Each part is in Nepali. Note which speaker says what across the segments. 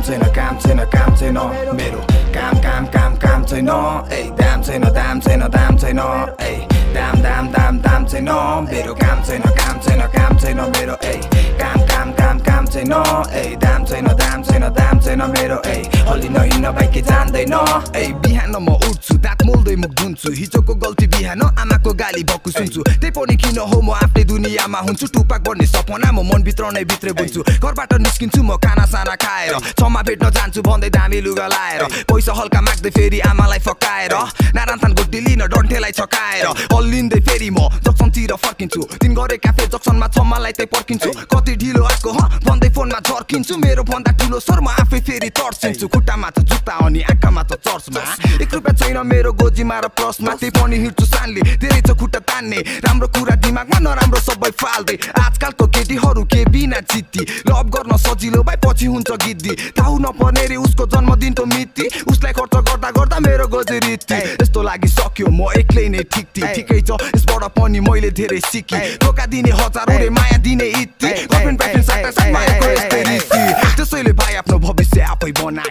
Speaker 1: काम छैन काम छैन काम छैन मेरो काम काम काम काम छैन ए दाम छैन दाम छैन दाम छैन ए दाम दाम दाम दाम छैन मेरो काम छैन काम छैन काम छैन मेरो ए काम काम काम काम छैन ए दाम छैन दाम छैन दाम छैन मेरो ए हल्लिन हिँड्न बाइक जान्दैन
Speaker 2: ए बिहान म उठ्छु दाँत मोल्दै मुख धुन्छु हिजोको गल्ती बिहान आमाको गाली भक्कु सुन्छु त्यही पनि किन हो म आफ्नै दुनियाँमा हुन्छु टुपाक बढ्ने सपना म मनभित्र नै भित्रै बुझ्छु घरबाट निस्किन्छु म खाना साना खाएर क्षमा भेट्न जान्छु भन्दै दामी लुगा लाएर पैसा हल्का माग्दै फेरि आमालाई फकाएर नारायण गोटी लिन डन्ठेलाई छकाएर हल्लिँदै फेरि म जक्सनतिर फर्किन्छु तिन गरे क्याफे जक्सनमा छम्मालाई त्यही पर्किन्छु कति ढिलो आएको ह भन्दै फोनमा झर्किन्छु मेरो भन्दा ठुलो स्वर म आफै फेरि तर्सिन्छु खुट्टामा त जुत्ता अनि आँखामा त चर्चमा एक रुपियाँ छैन मेरो गोजीमा र प्रसमा त्यही पनि हिँड्छु सानले धेरै छ खुट्टा तान्ने। राम्रो कुरा दिमागमा नराम्रो सबै फाल्दै। आजकलको केटीहरू के बिना जित्ती लभ गर्न सजिलो भाइ पछि हुन्छ गिद्दी। थाहु नपर्ने रे उसको जन्मदिनको मिति। उसलाई खर्च गर्दा गर्दा मेरो गोजी रित्ती। यस्तो लागि सक्यो म एक्लै नै ठिक ठिकै छ यसबाट पनि मैले धेरै सिकेँ। धोका दिने हजारौँ रे माया दिने इति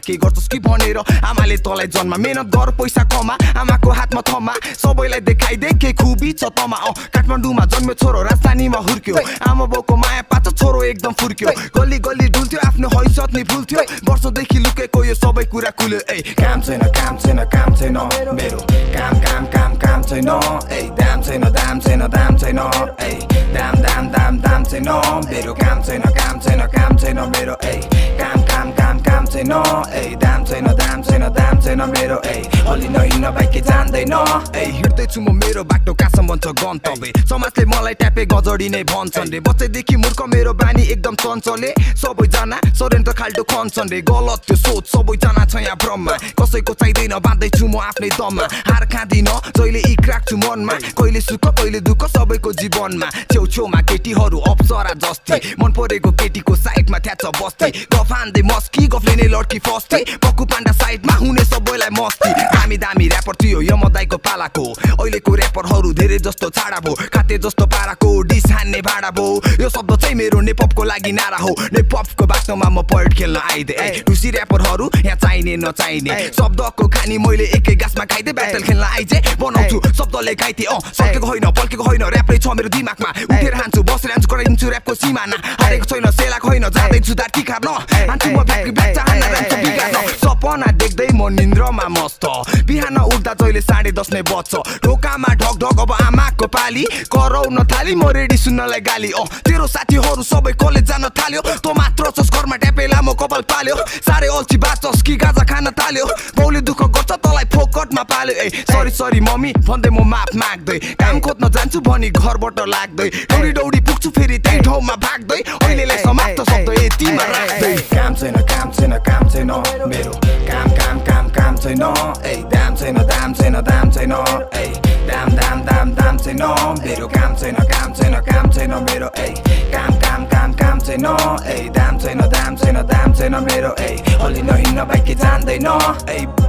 Speaker 2: के गर्छस् कि भनेर आमाले तँलाई जन्म मेहनत गर पैसा कमा आमाको हातमा थमा सबैलाई देखाइदे के खुबी छ तमा अँ काठमाडौँमा जन्म्यो छोरो राजधानीमा हुर्क्यो आमा बाउको माया पाछ छोरो एकदम फुर्क्यो गल्ली गल्ली डुल्थ्यो आफ्नो हैसत नै भुल्थ्यो वर्षदेखि लुकेको यो सबै कुरा खुल्यो ए
Speaker 1: काम छैन काम छैन काम छैन मेरो काम काम काम काम छैन ए दाम छैन दाम छैन दाम छैन ए दाम दाम दाम दाम छैन मेरो काम छैन काम छैन काम छैन मेरो ए काम काम काम काम छैन ए दाम छैन दाम छैन मेरो ए हल्लिन हिँड्न बाइक जान्दैन
Speaker 2: ए हिँड्दैछु म मेरो बाटो कहाँसम्म छ गन्तव्य समाजले मलाई ट्यापे गजडी नै भन्छन् रे बच्चैदेखि मूर्ख मेरो बानी एकदम चञ्चले सबैजना सरेन्ट खाल्टो खन्छन् रे गलत त्यो सोच सबैजना छ यहाँ ब्रह्मा कसैको चाहिँदैन बाँध्दैछु म आफ्नै दममा हार खाँदिन जहिले इक राख्छु मनमा कहिले सुख कहिले दुःख सबैको जीवनमा छेउछेउमा केटीहरू अप्सरा जस्तै मन परेको केटीको साइडमा थ्याच बस्थे गफ हान्दै मस्की गफले नै लड्की फस्थे पक्कु पाण्डा साइडमा सबैलाई मस्ती दामी दामी ऱ्यापर थियो यो मदाईको पालाको अहिलेको ऱ्यापरहरू धेरै जस्तो छाडा भो खाते जस्तो पाराको डिस हान्ने भाडा भो यो शब्द चाहिँ मेरो नेपपको लागि नारा हो। नेपपको बाटोमा म पल्ट खेल्न आइदे। ए। ढुसी ऱ्यापरहरू यहाँ चाहिने नचाहिने। शब्दको खानी मैले एकै गाँसमा खाइदिए ब्याटल खेल्न आइजे। बनाउँछु। शब्दले खाइते अँ सकेको होइन पल्केको होइन। ऱ्यापै छ मेरो दिमागमा। उठेर हान्छु बसेर हान्छु कराइदिन्छु ऱ्यापको सिमाना। हारेको छैन सेलाको होइन। जाँदैछु दार्की खार्न हान्छु म ब्याट्री सपना देख्दै म निन्द्रमा मस्त। बिहान उठ्दा जहिले साढे दस नै बज्छ। ढोकामा ढक ढक अब आमाको पाली। कराउन थाली म रेडी सुन्नलाई गाली अँ तेरो साथीहरू सबै कलेज जान थाल्यो तँ मात्र छस् घरमा ट्यापे लामो कपाल पाल्यो साह्रै अल्छी बाँच्छस् कि गाजा खान थाल्यो बाउले दुःख गर्छ तँलाई फोकटमा पाल्यो ए सरी सरी मम्मी भन्दै म माफ माग्दै काम खोज्न जान्छु भनी घरबाट लाग्दै दौडी दौडी पुग्छु फेरि त्यही ठाउँमा भाग्दै अहिलेलाई समाप्त शब्द यतिमा राख्दै
Speaker 1: काम छैन काम छैन काम छैन मेरो काम काम काम काम छैन ए दाम छैन दाम छैन दाम छैन ए दाम दाम छैन मेरो काम छैन काम छैन काम छैन मेरो ए काम काम काम काम छैन ए दाम छैन दाम छैन दाम छैन मेरो ए हल्लिन हिँड्न बाइक जान्दैन ए